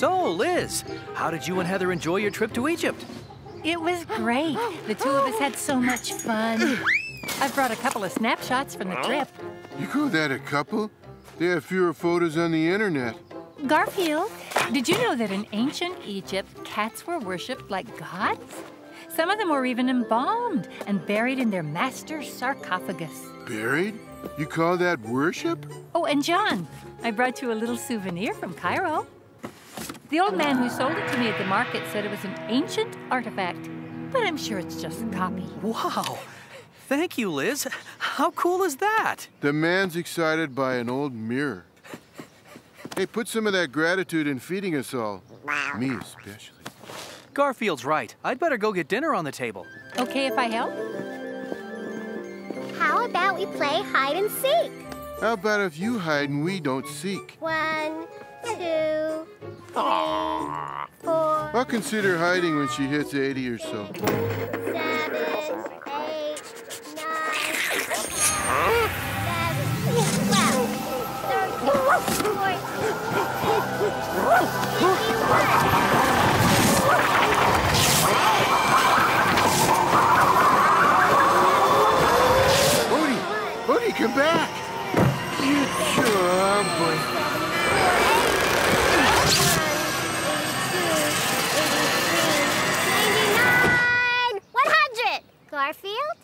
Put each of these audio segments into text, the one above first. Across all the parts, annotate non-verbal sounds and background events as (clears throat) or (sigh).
So, Liz, how did you and Heather enjoy your trip to Egypt? It was great. The two of us had so much fun. I've brought a couple of snapshots from the trip. You call that a couple? They have fewer photos on the internet. Garfield, did you know that in ancient Egypt, cats were worshipped like gods? Some of them were even embalmed and buried in their master's sarcophagus. Buried? You call that worship? Oh, and Jon, I brought you a little souvenir from Cairo. The old man who sold it to me at the market said it was an ancient artifact, but I'm sure it's just a copy. Wow. Thank you, Liz. How cool is that? The man's excited by an old mirror. Hey, put some of that gratitude in feeding us all. Me especially. Garfield's right. I'd better go get dinner on the table. Okay if I help? How about we play hide and seek? How about if you hide and we don't seek? One, two, four, I'll consider hiding when she hits 80 or so. seven, eight, nine. Odie! Odie, come back! You sure, boy. Garfield,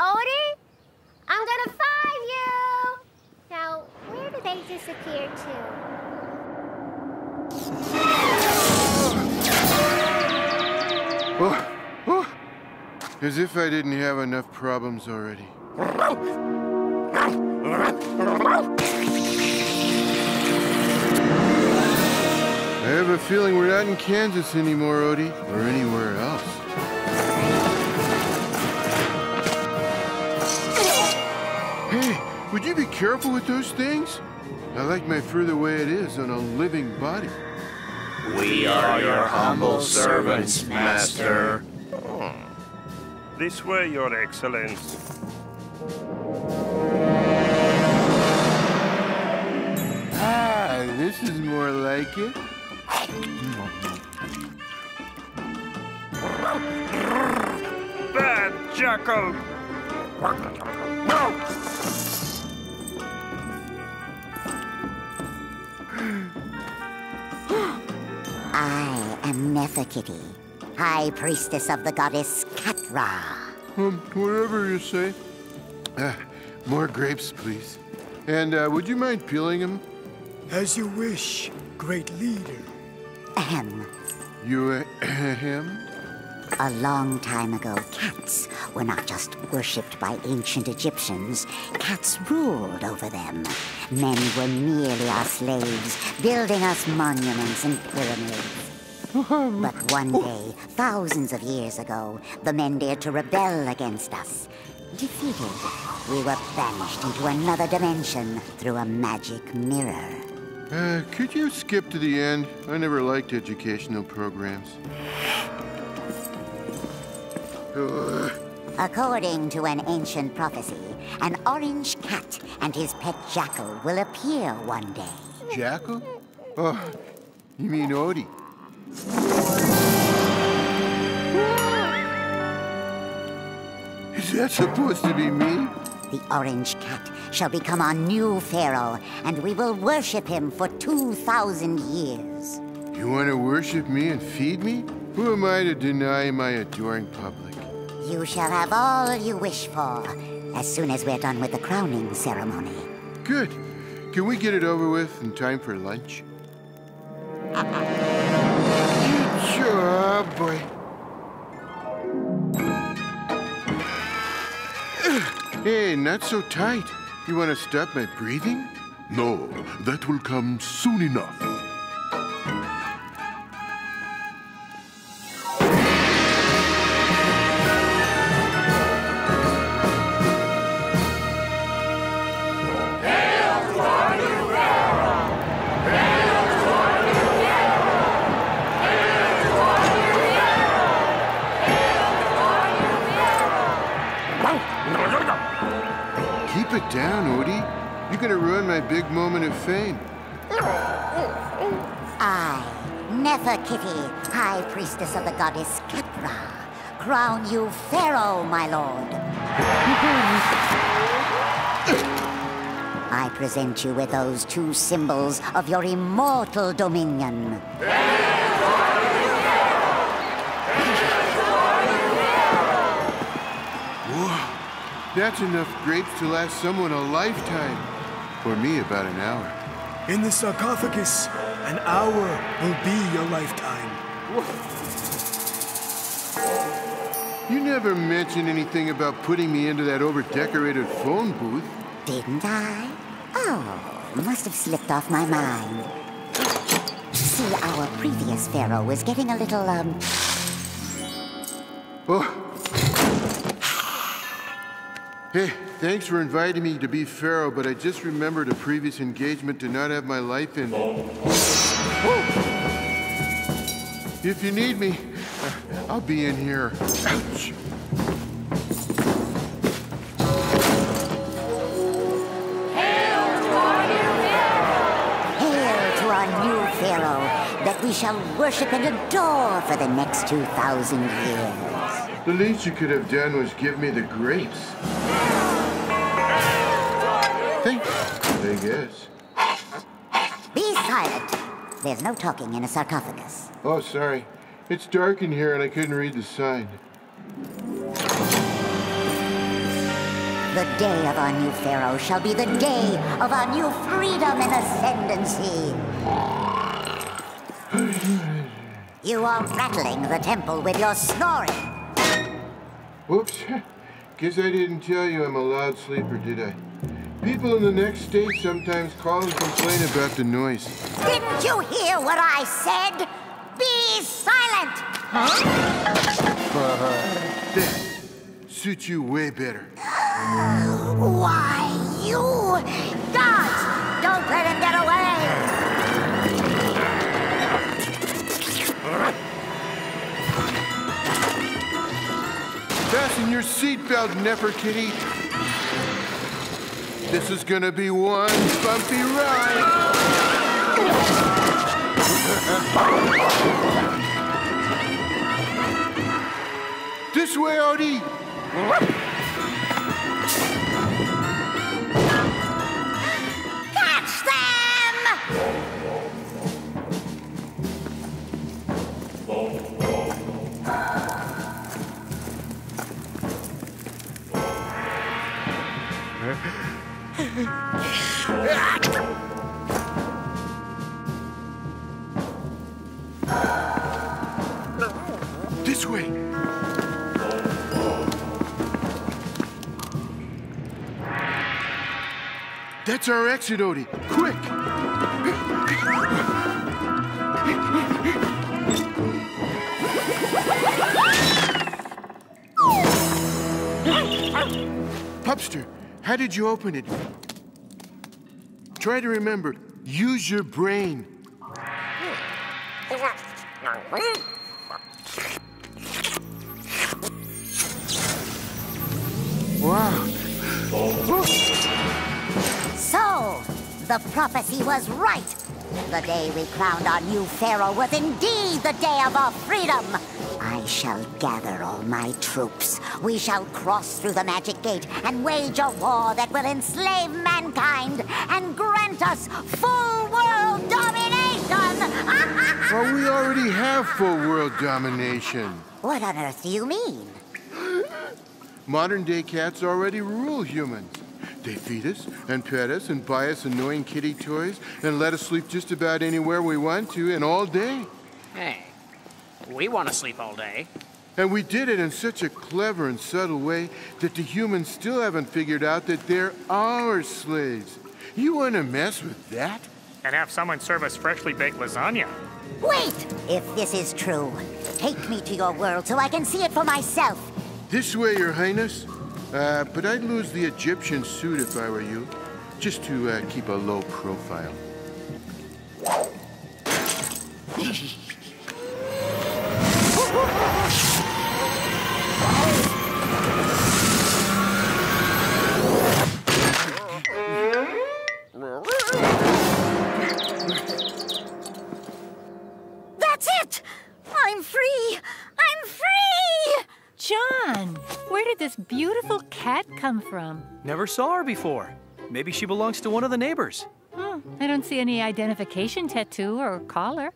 Odie, I'm gonna find you. Now, where did they disappear to? Oh, oh. As if I didn't have enough problems already. I have a feeling we're not in Kansas anymore, Odie, or anywhere else. Hey, would you be careful with those things? I like my fur the way it is on a living body. We are your humble servants, Master. This way, Your Excellence. Ah, this is more like it. Bad jackal! (gasps) I am Neferkitty, High Priestess of the Goddess Katra. Um, whatever you say. Uh, more grapes, please. And uh, would you mind peeling them? As you wish, great leader. Ahem. You, uh, (clears throat) him? A long time ago, cats were not just worshipped by ancient Egyptians. Cats ruled over them. Men were merely our slaves, building us monuments and pyramids. But one day, thousands of years ago, the men dared to rebel against us. Defeated, we were banished into another dimension through a magic mirror. Uh, could you skip to the end? I never liked educational programs. (sighs) According to an ancient prophecy, an orange cat and his pet jackal will appear one day. Jackal? Oh, you mean Odie? Is that supposed to be me? The orange cat shall become our new pharaoh, and we will worship him for 2,000 years. You want to worship me and feed me? Who am I to deny my adoring public? You shall have all you wish for as soon as we're done with the crowning ceremony. Good. Can we get it over with in time for lunch? sure, boy. Hey, not so tight. You want to stop my breathing? No, that will come soon enough. It down, Odie. You're gonna ruin my big moment of fame. I, Neferkitty, High Priestess of the Goddess Ketra, crown you Pharaoh, my lord. I present you with those two symbols of your immortal dominion. That's enough grapes to last someone a lifetime. For me, about an hour. In the sarcophagus, an hour will be your lifetime. You never mentioned anything about putting me into that over-decorated phone booth. Didn't I? Oh, must have slipped off my mind. See, our previous pharaoh was getting a little, um... Oh. Hey, thanks for inviting me to be pharaoh, but I just remembered a previous engagement to not have my life in. If you need me, uh, I'll be in here. Ouch. Hail to our new pharaoh that we shall worship and adore for the next 2,000 years. The least you could have done was give me the grapes. Thanks, I guess. Be silent. There's no talking in a sarcophagus. Oh, sorry. It's dark in here and I couldn't read the sign. The day of our new pharaoh shall be the day of our new freedom and ascendancy. You are rattling the temple with your snoring. Whoops. Guess I didn't tell you I'm a loud sleeper, did I? People in the next state sometimes call and complain about the noise. Didn't you hear what I said? Be silent! huh That suits you way better. Why, you... Guards! Don't let him get away! Fasten your seatbelt, Neferkitty. This is gonna be one bumpy ride. (laughs) this way, Odie. This way. That's our exit, Odie. Quick! Pupster, how did you open it? Try to remember. Use your brain. Wow. So, the prophecy was right. The day we crowned our new pharaoh was indeed the day of our freedom. I shall gather all my troops. We shall cross through the magic gate and wage a war that will enslave mankind and grant us full world domination. (laughs) Well, we already have full world domination. what on earth do you mean? (gasps) Modern day cats already rule humans. They feed us and pet us and buy us annoying kitty toys and let us sleep just about anywhere we want to and all day. Hey, we want to sleep all day. And we did it in such a clever and subtle way that the humans still haven't figured out that they're our slaves. You want to mess with that? And have someone serve us freshly baked lasagna. Wait! If this is true, take me to your world so I can see it for myself. This way, Your Highness. Uh, but I'd lose the Egyptian suit if I were you, just to uh, keep a low profile. (laughs) come from? Never saw her before. Maybe she belongs to one of the neighbors. Hmm, I don't see any identification tattoo or collar.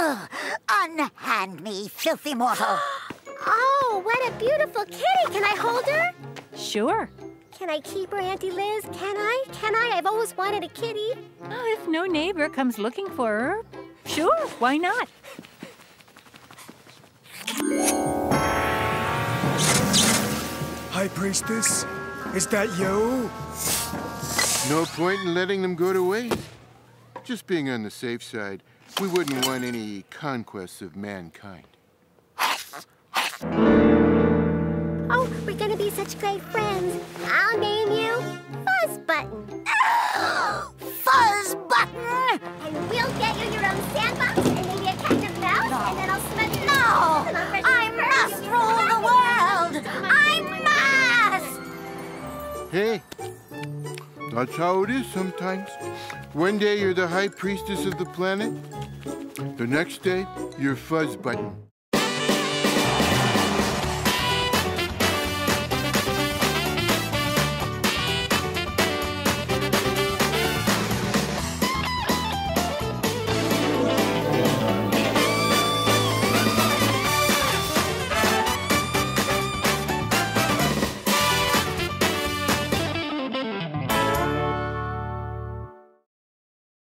Ugh, unhand me, filthy mortal! (gasps) Oh, what a beautiful kitty. Can I hold her? Sure. Can I keep her, Auntie Liz? Can I? Can I? I've always wanted a kitty. Oh, if no neighbor comes looking for her, sure, why not? High Priestess, is that you? No point in letting them go to waste. Just being on the safe side, we wouldn't want any conquests of mankind. Oh, we're gonna be such great friends. I'll name you Fuzz (laughs) Hey, that's how it is sometimes. One day you're the high priestess of the planet, the next day you're Fuzz Button.